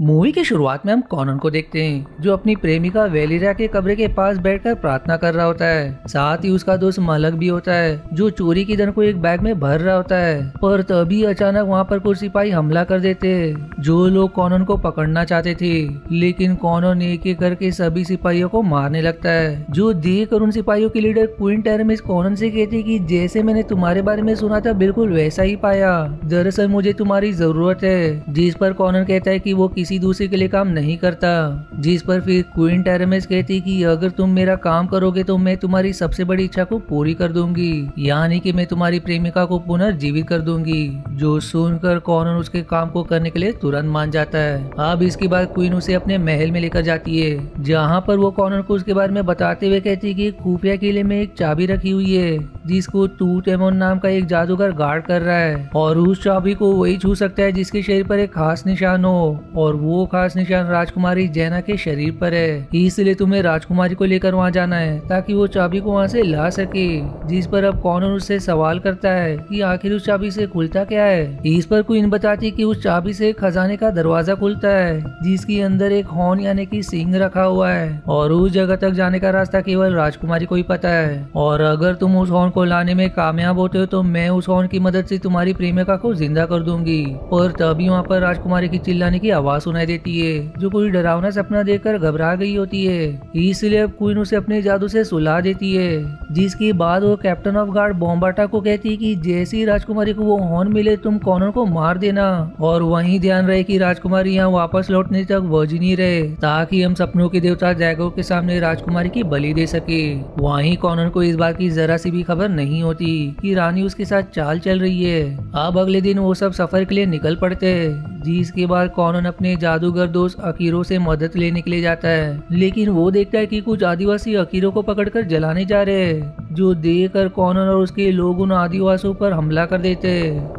Movie की शुरुआत में हम कॉनन को देखते हैं, जो अपनी प्रेमिका वेलिरा के कब्रे के पास बैठकर प्रार्थना कर रहा होता है। साथ ही उसका दोस्त मलक भी होता है, जो चोरी की धन को एक बैग में भर रहा होता है। पर तभी अचानक वहाँ पर कुछ सिपाही हमला कर देते हैं, जो लोग कॉनन को पकड़ना चाहते थे। लेकिन कॉनन एक एक करके सभी सिपाहियों को मारने लगता है, जो देख कर उन सिपाहियों की लीडर क्वीन टेरमिस कॉनन से कहती की, जैसे मैंने तुम्हारे बारे में सुना था, बिल्कुल वैसा ही पाया। दरअसल मुझे तुम्हारी ज़रूरत है। जिस पर कॉनन कहता है की वो किसी दूसरे के लिए काम नहीं करता। जिस पर फिर क्वीन टेरेमेस कहती कि अगर तुम मेरा काम करोगे तो मैं तुम्हारी सबसे बड़ी इच्छा को पूरी कर दूँगी। यानी कि मैं तुम्हारी प्रेमिका को पुनर्जीवित कर दूँगी, जो सुनकर कॉनन उसके काम को करने के लिए तुरंत मान जाता है। अब इसके बाद क्वीन उसे अपने महल में लेकर जाती है, जहाँ पर वो कॉनन को उसके बारे में बताते हुए कहती है कि खुफिया किले में एक चाबी रखी हुई है। जिसको टूट एमोन नाम का एक जादूगर गार्ड कर रहा है। और उस चाबी को वही छू सकता है जिसके शरीर पर एक खास निशान हो। और वो खास निशान राजकुमारी जैना के शरीर पर है। इसलिए तुम्हें राजकुमारी को लेकर वहाँ जाना है, ताकि वो चाबी को वहाँ से ला सके। जिस पर अब कौन उससे सवाल करता है कि आखिर उस चाबी से खुलता क्या है? इस पर क्वीन बताती कि उस चाबी से खजाने का दरवाज़ा खुलता है, जिसके अंदर एक हॉर्न यानी कि सिंह रखा हुआ है। और उस जगह तक जाने का रास्ता केवल राजकुमारी को ही पता है। और अगर तुम उस हॉर्न को लाने में कामयाब होते हो तो मैं उस हॉर्न की मदद से तुम्हारी प्रेमिका को ज़िंदा कर दूँगी। और तभी वहाँ पर राजकुमारी की चिल्लाने की आवाज़ सुनाई देती है, जो कोई डरावना सपना देखकर घबरा गई होती है। इसलिए अब क्वीन उसे अपने जादू से सुला देती है, जिसके बाद वो कैप्टन ऑफ़ गार्ड बॉम्बाटा को कहती है कि जैसी राजकुमारी को वो हॉर्न मिले, तुम कॉनर को मार देना। और वहीं ध्यान रहे कि राजकुमारी यहाँ वापस लौटने तक वर्जिनी रहे, ताकि हम सपनों के देवता जैगो के सामने राजकुमारी की बलि दे सके। वहीं कॉनर को इस बात की जरा सी भी खबर नहीं होती कि रानी उसके साथ चाल चल रही है। अब अगले दिन वो सब सफ़र के लिए निकल पड़ते जिसके बाद कॉनन अपने जादूगर दोस्त अकीरों से मदद लेने के लिए जाता है। लेकिन वो देखता है कि कुछ आदिवासी अकीरों को पकड़कर जलाने जा रहे हैं। जो देखकर कॉनन और उसके लोग उन आदिवासियों पर हमला कर देते।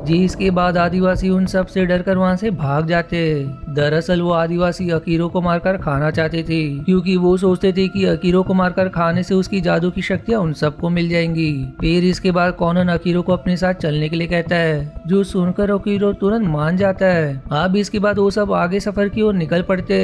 जिसके बाद आदिवासी उन सबसे डर कर वहाँ से भाग जाते। दरअसल वो आदिवासी अकीरों को मारकर खाना चाहते थे, क्योंकि वो सोचते थे कि अकीरों को मारकर खाने से उसकी जादू की शक्तियाँ उन सबको मिल जाएँगी। फिर इसके बाद कॉनन अकीरों को अपने साथ चलने के लिए कहता है, जो सुनकर अकीरों तुरंत मान जाता है। अब इसके बाद वो सब आगे सफ़र की ओर निकल पड़ते।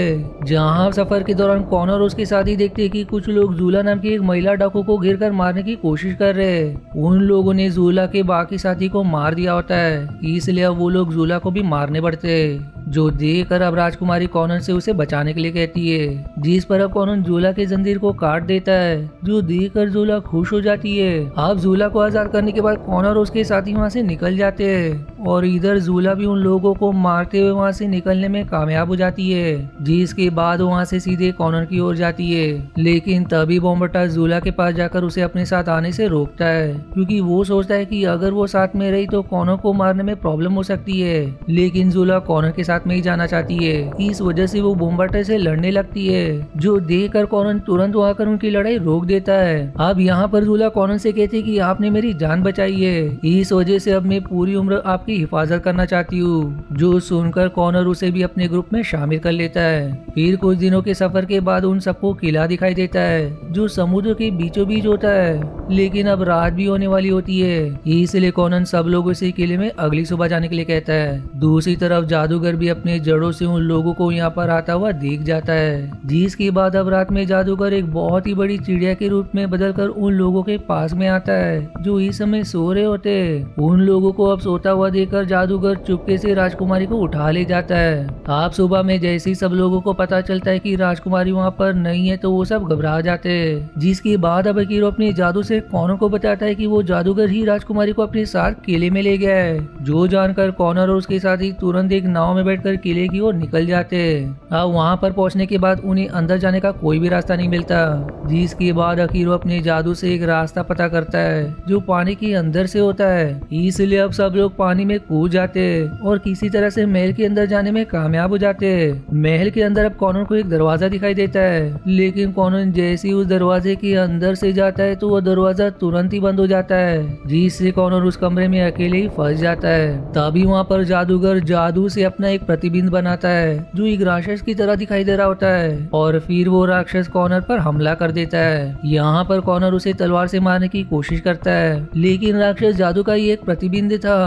जहाँ सफ़र के दौरान कॉनर उसके साथ ही देखते कि कुछ लोग जूला नाम की एक महिला डाकू को घिर कर मारने की कोशिश कर रहे उन लोगों ने जूला के बाकी साथी को मार दिया होता है। इसलिए अब वो लोग जूला को भी मारने पड़ते जो देख कर अब राजकुमारी कॉनन से उसे बचाने के लिए कहती है। जिस पर अब कॉनन जूला के जंजीर को काट देता है। जो देख कर जूला खुश हो जाती है। अब जूला को आज़ाद करने के बाद कॉनर उसके साथी वहाँ से निकल जाते हैं। और इधर जूला भी उन लोगों को मारते हुए वहाँ से निकलने में कामयाब हो जाती है। जिसके बाद वहाँ से सीधे कॉनर की ओर जाती है। लेकिन तभी बोम्बटा जूला के पास जाकर उसे अपने साथ आने से रोकता है, क्योंकि वो सोचता है कि अगर वो साथ में रही तो कॉर्नर को मारने में प्रॉब्लम हो सकती है। लेकिन जूला कॉर्नर के साथ में ही जाना चाहती है। इस वजह से वो बोम्बाटे से लड़ने लगती है, जो देख कर कॉनन तुरंत आकर उनकी लड़ाई रोक देता है। अब यहाँ पर जूला कॉनन से कहती है कि आपने मेरी जान बचाई है। इस वजह से अब मैं पूरी उम्र आपकी हिफाजत करना चाहती हूँ। जो सुनकर कॉनर उसे भी अपने ग्रुप में शामिल कर लेता है। फिर कुछ दिनों के सफ़र के बाद उन सबको किला दिखाई देता है, जो समुद्र के बीचों बीच होता है। लेकिन अब रात भी होने वाली होती है। इसलिए कॉनन सब लोगों से किले में अगली सुबह जाने के लिए कहता है। दूसरी तरफ़ जादूगर भी अपने जड़ों से उन लोगों को यहाँ पर आता हुआ देख जाता है। जिसके बाद अब रात में जादूगर एक बहुत ही बड़ी चिड़िया के रूप में बदलकर उन लोगों के पास में आता है, जो इस समय सो रहे होते उन लोगों को अब सोता हुआ देखकर जादूगर चुपके से राजकुमारी को उठा ले जाता है। आप सुबह में जैसे ही सब लोगों को पता चलता है कि राजकुमारी वहाँ पर नहीं है तो वो सब घबरा जाते हैं। जिसके बाद अब अकीरो अपने जादू से कॉनर को बताता है कि वो जादूगर ही राजकुमारी को अपने साथ किले में ले गया है। जो जानकर कॉनर और उसके साथ ही तुरंत एक नाव में बैठकर किले की ओर निकल जाते हैं। अब वहाँ पर पहुँचने के बाद उन्हें अंदर जाने का कोई भी रास्ता नहीं मिलता। जिसके बाद अकीरो अपने जादू से एक रास्ता पता करता है, जो पानी के अंदर से होता है। इसलिए अब सब लोग पानी में कूद जाते और किसी तरह से महल के अंदर जाने में कामयाब हो जाते। महल के अंदर अब कॉनर को एक दरवाज़ा दिखाई देता है, लेकिन कॉनर जैसे ही उस दरवाजे के अंदर से जाता है तो वह दरवाज़ा तुरंत ही बंद हो जाता है, जिससे कॉनर उस कमरे में अकेले ही फंस जाता है। तभी वहाँ पर जादूगर जादू से अपना एक एक प्रतिबिंब बनाता है, जो एक राक्षस की तरह दिखाई दे रहा होता है, और फिर वो राक्षस कॉर्नर पर हमला कर देता है। यहाँ पर कॉर्नर उसे तलवार से मारने की कोशिश करता है, लेकिन राक्षस जादू का ही एक प्रतिबिंब था।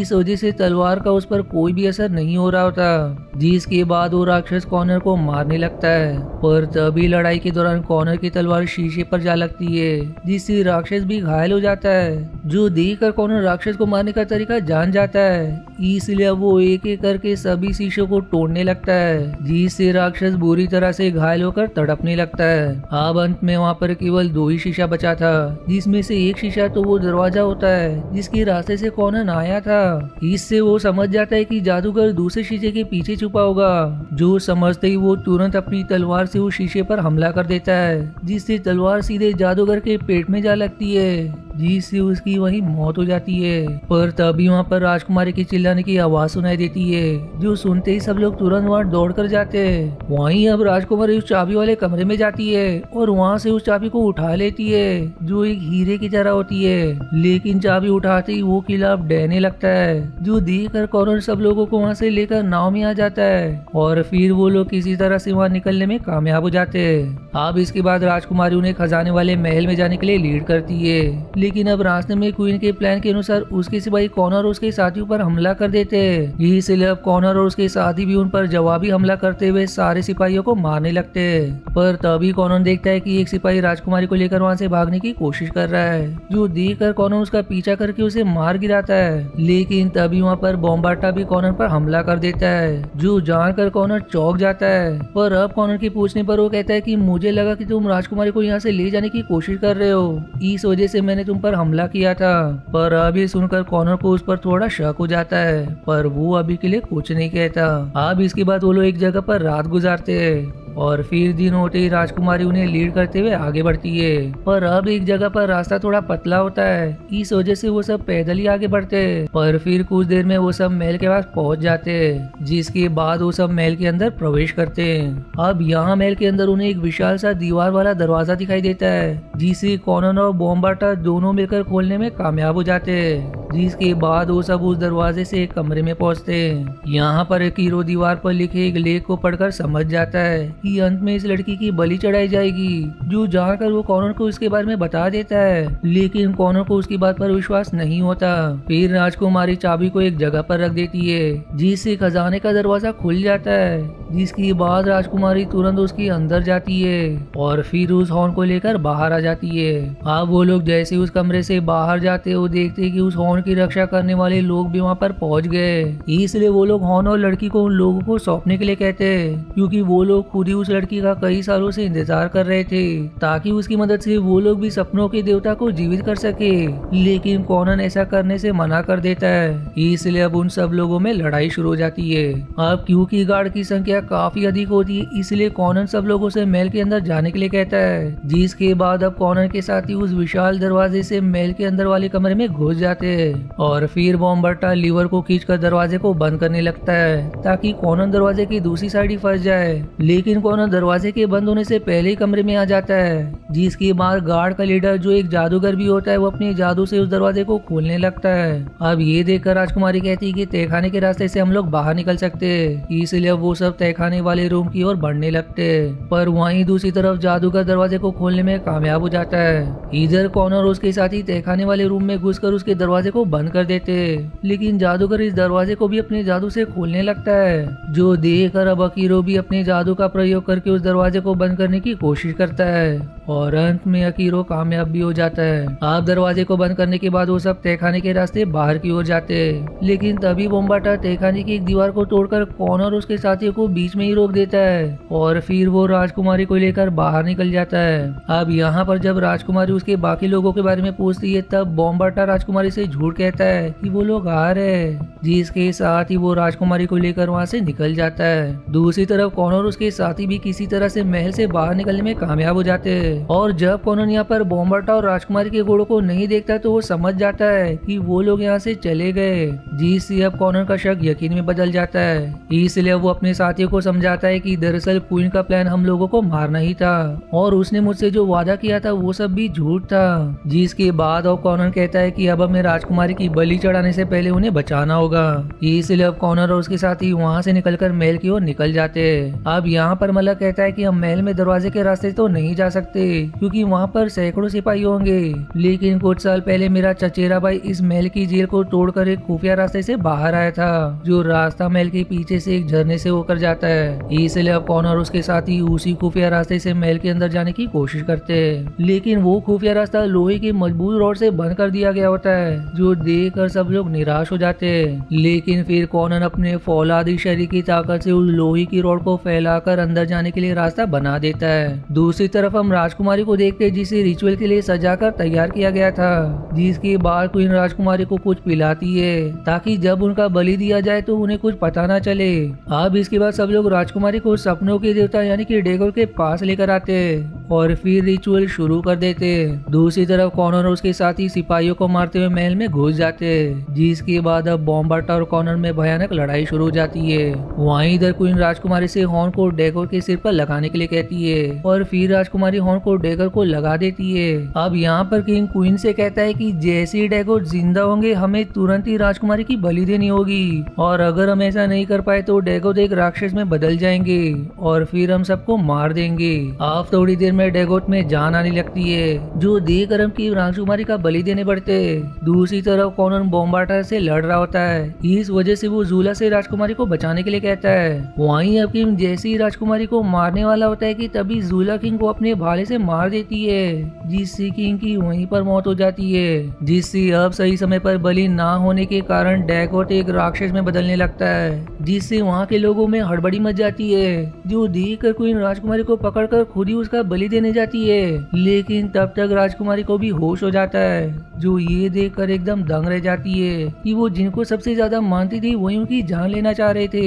इस वजह से तलवार का उस पर कोई भी असर नहीं हो रहा होता, जिसके बाद वो राक्षस कॉर्नर को मारने लगता है। पर तभी लड़ाई के दौरान कॉर्नर की तलवार शीशे पर जा लगती है, जिससे राक्षस भी घायल हो जाता है, जो देख कर कॉर्नर राक्षस को मारने का तरीका जान जाता है। इसलिए वो एक एक करके सभी शीशों को तोड़ने लगता है, जिससे राक्षस बुरी तरह से घायल होकर तड़पने लगता है। अब अंत में वहाँ पर केवल दो ही शीशा बचा था, जिसमें से एक शीशा तो वो दरवाज़ा होता है, जिसके रास्ते से कॉर्नर आया था। इससे वो समझ जाता है कि जादूगर दूसरे शीशे के पीछे छुपा होगा। जो समझते ही वो तुरंत अपनी तलवार से उस शीशे पर हमला कर देता है, जिससे तलवार सीधे जादूगर के पेट में जा लगती है, जिससे उसकी वही मौत हो जाती है। पर तभी वहाँ पर राजकुमारी के चिल्लाने की आवाज़ सुनाई देती है, जो सुनते ही सब लोग तुरंत वहाँ दौड़ कर जाते हैं। वहीं अब राजकुमारी उस चाबी वाले कमरे में जाती है और वहाँ से उस चाबी को उठा लेती है, जो एक हीरे की तरह होती है। लेकिन चाबी उठाते ही वो किला अब डहने लगता है जो देख कर कौरन सब लोगों को वहाँ से लेकर नाव में आ जाता है और फिर वो लोग किसी तरह से वहाँ निकलने में कामयाब हो जाते हैं। अब इसके बाद राजकुमारी उन्हें खजाने वाले महल में जाने के लिए लीड करती है। लेकिन अब रास्ते में क्वीन के प्लान के अनुसार उसके सिपाही कॉर्नर और उसके साथियों पर हमला कर देते हैं। इसलिए अब कॉनर और उसके साथी भी उन पर जवाबी हमला करते हुए सारे सिपाहियों को मारने लगते हैं। पर तभी कॉर्नर देखता है कि एक सिपाही राजकुमारी को लेकर वहाँ से भागने की कोशिश कर रहा है। जो देख कर उसका पीछा करके उसे मार गिराता है। लेकिन तभी वहाँ पर बॉम्बाटा भी कॉर्नर पर हमला कर देता है। जो जानकर कॉर्नर चौक जाता है। पर अब कॉर्नर की पूछने पर वो कहता है कि मुझे लगा कि तुम राजकुमारी को यहाँ से ले जाने की कोशिश कर रहे हो। इस वजह से मैंने तुम पर हमला किया था। पर अभी सुनकर कॉर्नर को उस पर थोड़ा शक हो जाता है। पर वो अभी के लिए कुछ नहीं कहता। अब इसके बाद वो लोग एक जगह पर रात गुजारते हैं। और फिर दिन होते ही राजकुमारी उन्हें लीड करते हुए आगे बढ़ती है। पर अब एक जगह पर रास्ता थोड़ा पतला होता है। इस वजह से वो सब पैदल ही आगे बढ़ते हैं। पर फिर कुछ देर में वो सब महल के पास पहुँच जाते हैं, जिसके बाद वो सब महल के अंदर प्रवेश करते हैं। अब यहाँ महल के अंदर उन्हें एक विशाल सा दीवार वाला दरवाज़ा दिखाई देता है, जिसे कॉनन और बॉम्बाटा दोनों मिलकर खोलने में कामयाब हो जाते हैं। जिसके बाद वो सब उस दरवाजे से एक कमरे में पहुँचते हैं। यहाँ पर एक हीरो दीवार पर लिखे एक लेख को पढ़कर समझ जाता है कि अंत में इस लड़की की बलि चढ़ाई जाएगी, जो जानकर वो कॉनर को इसके बारे में बता देता है। लेकिन कॉनर को उसकी बात पर विश्वास नहीं होता। फिर राजकुमारी चाबी को एक जगह पर रख देती है, जिससे खजाने का दरवाज़ा खुल जाता है। जिसके बाद राजकुमारी तुरंत उसके अंदर जाती है और फिर उस हॉर्न को लेकर बाहर आ जाती है। अब वो लोग जैसे उस कमरे से बाहर जाते वो देखते कि उस हॉर्न की रक्षा करने वाले लोग भी वहाँ पर पहुँच गए। इसलिए वो लोग हॉर्न और लड़की को उन लोगों को सौंपने के लिए कहते हैं, क्योंकि वो लोग खुद ही उस लड़की का कई सालों से इंतज़ार कर रहे थे, ताकि उसकी मदद से वो लोग भी सपनों के देवता को जीवित कर सके। लेकिन कॉनन ऐसा करने से मना कर देता है। इसलिए अब उन सब लोगों में लड़ाई शुरू हो जाती है। अब क्योंकि गार्ड की संख्या काफ़ी अधिक होती है, इसलिए कॉनन सब लोगों से महल के अंदर जाने के लिए कहता है, जिसके बाद अब कॉनन के साथ ही उस विशाल दरवाजे से महल के अंदर वाले कमरे में घुस जाते हैं। और फिर बॉम्बर्टा लीवर को खींचकर दरवाजे को बंद करने लगता है, ताकि कॉनन दरवाजे की दूसरी साइड ही फंस जाए। लेकिन कॉनन दरवाजे के बंद होने से पहले ही कमरे में आ जाता है, जिसके बाद गार्ड का लीडर जो एक जादूगर भी होता है, वो अपने जादू से उस दरवाजे को खोलने लगता है। अब ये देखकर राजकुमारी कहती है कि तहखाने के रास्ते से हम लोग बाहर निकल सकते हैं, इसलिए वो सब तहखाने वाले रूम की ओर बढ़ने लगते है। पर वहीं दूसरी तरफ़ जादूगर दरवाजे को खोलने में कामयाब हो जाता है। इधर कॉनर उसके साथ ही तहखाने वाले रूम में घुसकर उसके दरवाजे को बंद कर देते, लेकिन जादूगर इस दरवाजे को भी अपने जादू से खोलने लगता है। जो देख कर अब अकीरो भी अपने जादू का प्रयोग करके उस दरवाजे को बंद करने की कोशिश करता है। और अंत में अकीरो कामयाब भी हो जाता है। आप दरवाजे को बंद करने के बाद वो सब तहखाने के रास्ते बाहर की ओर जाते हैं। लेकिन तभी बोम्बाटा तहखाने की एक दीवार को तोड़कर कौन और उसके साथियों को बीच में ही रोक देता है। और फिर वो राजकुमारी को लेकर बाहर निकल जाता है। अब यहाँ पर जब राजकुमारी उसके बाकी लोगों के बारे में पूछती है, तब बोम्बाटा राजकुमारी से झूठ कहता है कि वो लोग आ रहे जिसके साथ ही वो राजकुमारी को लेकर वहाँ से निकल जाता है। दूसरी तरफ़ कौन और उसके साथी भी किसी तरह से महल से बाहर निकलने में कामयाब हो जाते हैं। और जब कॉनन यहाँ पर बॉम्बर्टा और राजकुमारी के घोड़ों को नहीं देखता तो वो समझ जाता है कि वो लोग यहाँ से चले गए। जिससे अब कॉनन का शक यकीन में बदल जाता है। इसलिए वो अपने साथियों को समझाता है कि दरअसल क्वीन का प्लान हम लोगों को मारना ही था, और उसने मुझसे जो वादा किया था, वो सब भी झूठ था। जिसके बाद अब कॉनर कहता है कि अब हमें राजकुमारी की बलि चढ़ाने से पहले उन्हें बचाना होगा। इसलिए अब कॉनर और उसके साथी वहाँ से निकलकर महल की ओर निकल जाते अब यहाँ पर मलक कहता है कि हम महल में दरवाजे के रास्ते तो नहीं जा सकते। क्योंकि वहाँ पर सैकड़ों सिपाही होंगे। लेकिन कुछ साल पहले मेरा चचेरा भाई इस महल की जेल को तोड़कर एक खुफिया रास्ते से बाहर आया था, जो रास्ता महल के पीछे से एक झरने से होकर जाता है। इसलिए अब कौन और उसके साथ ही उसी खुफिया रास्ते से महल के अंदर जाने की कोशिश करते हैं। लेकिन वो खुफिया रास्ता लोहे के मज़बूत रोड से बंद कर दिया गया होता है, जो देख कर सब लोग निराश हो जाते हैं। लेकिन फिर कौन अपने फौलादी शरीर की ताकत से उस लोहे की रोड को फैलाकर अंदर जाने के लिए रास्ता बना देता है। दूसरी तरफ़ हम राजकुमारी को देखते जिसे रिचुअल के लिए सजाकर तैयार किया गया था। जिसके बाद क्वीन राजकुमारी को कुछ पिलाती है। ताकि जब उनका बलि दिया जाए तो उन्हें कुछ पता ना चले। अब इसके बाद सब लोग राजकुमारी को सपनों के देवता यानी कि डेगोर के पास लेकर आते और फिर रिचुअल शुरू कर देते दूसरी तरफ़ कॉर्नर और उसके साथ ही सिपाहियों को मारते हुए महल में घुस जाते जिसके बाद अब बॉम्बार्टा और कॉर्नर में भयानक लड़ाई शुरू हो जाती है। वहीं इधर क्वीन राजकुमारी से हॉर्न को डेगोर के सिर पर लगाने के लिए कहती है। और फिर राजकुमारी हॉर्न को डेगर को लगा देती है। अब यहाँ पर किंग क्वीन से कहता है कि जैसे ही डेगोर ज़िंदा होंगे, हमें तुरंत ही राजकुमारी की बलि देनी होगी। और अगर हम ऐसा नहीं कर पाए तो डेगोर एक राक्षस में बदल जाएँगे और फिर हम सबको मार देंगे। अब थोड़ी देर में डेगोट में जान आने लगती है, जो देख कर की राजकुमारी का बलि देने पड़ते दूसरी तरफ़ कॉनन बोम्बाटर से लड़ रहा होता है। इस वजह से वो जूला से राजकुमारी को बचाने के लिए कहता है। वहीं अब किंग जैसी राजकुमारी को मारने वाला होता है कि तभी जूला किंग को अपने भाले से मार देती है, जिससे किंग इनकी वहीं पर मौत हो जाती है, जिससे अब सही समय पर बलि ना होने के कारण डैगोट एक राक्षस में बदलने लगता है, जिससे वहाँ के लोगों में हड़बड़ी मच जाती है, जो देख कर क्वीन राजकुमारी को पकड़कर खुद ही उसका बलि देने जाती है। लेकिन तब तक राजकुमारी को भी होश हो जाता है, जो ये देख कर एकदम दंग रह जाती है कि वो जिनको सबसे ज़्यादा मानती थी वही उनकी जान लेना चाह रहे थे।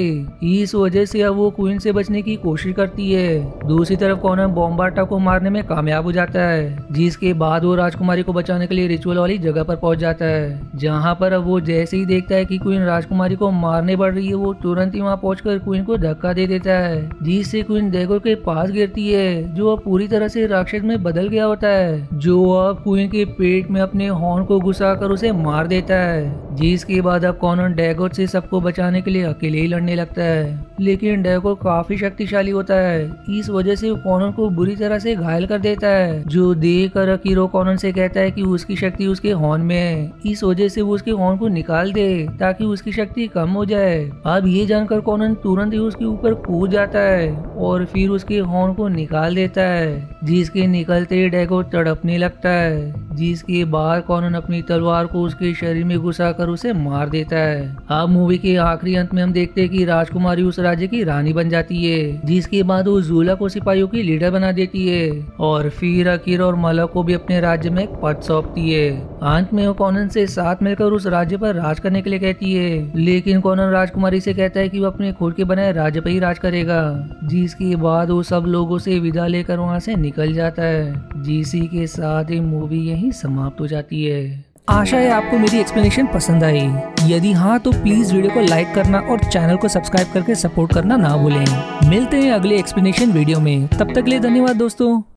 इस वजह से अब वो क्वीन से बचने की कोशिश करती है। दूसरी तरफ़ कॉनर बॉम्बाटा को मारने में कामयाब हो जाता है, जिसके बाद वो राजकुमारी को बचाने के लिए रिचुअल वाली जगह पर पहुँच जाता है। जहाँ पर अब वो जैसे ही देखता है कि क्वीन राजकुमारी को मारने पड़ रही है, वो तुरंत ही वहाँ पहुंचकर क्वीन को धक्का दे देता है, जिससे क्वीन डेगोर के पास गिरती है, जो अब पूरी तरह से राक्षस में बदल गया होता है, जो अब क्वीन के पेट में अपने हॉर्न को घुसा कर उसे मार देता है, जिसके बाद अब कॉनन डेगोर से सबको बचाने के लिए अकेले ही लड़ने लगता है। लेकिन डेगोर काफ़ी शक्तिशाली होता है, इस वजह से कॉनन को बुरी तरह से घायल कर देता है। जो देख कर अकीरो कॉनन से कहता है कि उसकी शक्ति उसके हॉर्न में है। इस वजह से वो उसके हॉर्न को निकाल दे, ताकि उसकी शक्ति कम हो जाए। अब ये जानकर कॉनन तुरंत ही उसके ऊपर कूद जाता है और फिर उसके हॉर्न को निकाल देता है। जिसके निकलते ही डेगो तड़पने लगता है, जिसके बाद कॉनन अपनी तलवार को उसके शरीर में घुसा कर उसे मार देता है। अब मूवी के आखिरी अंत में हम देखते हैं कि राजकुमारी उस राज्य की रानी बन जाती है, जिसके बाद वो जूला को सिपाहियों की लीडर बना देती है और फिर अकीर और मलक को भी अपने राज्य में एक पद सौंपती है। अंत में वो कॉनन से साथ मिलकर उस राज्य पर राज करने के लिए कहती है, लेकिन कॉनन राजकुमारी से कहता है कि वो अपने खुद के बनाए राज्य पर ही राज करेगा, जिसके बाद वो सब लोगों से विदा लेकर वहाँ से निकल जाता है। जीसी के साथ ही मूवी यही समाप्त हो जाती है। आशा है आपको मेरी एक्सप्लेनेशन पसंद आई। यदि हाँ तो प्लीज़ वीडियो को लाइक करना और चैनल को सब्सक्राइब करके सपोर्ट करना ना भूलें। मिलते हैं अगले एक्सप्लेनेशन वीडियो में। तब तक लिए धन्यवाद दोस्तों।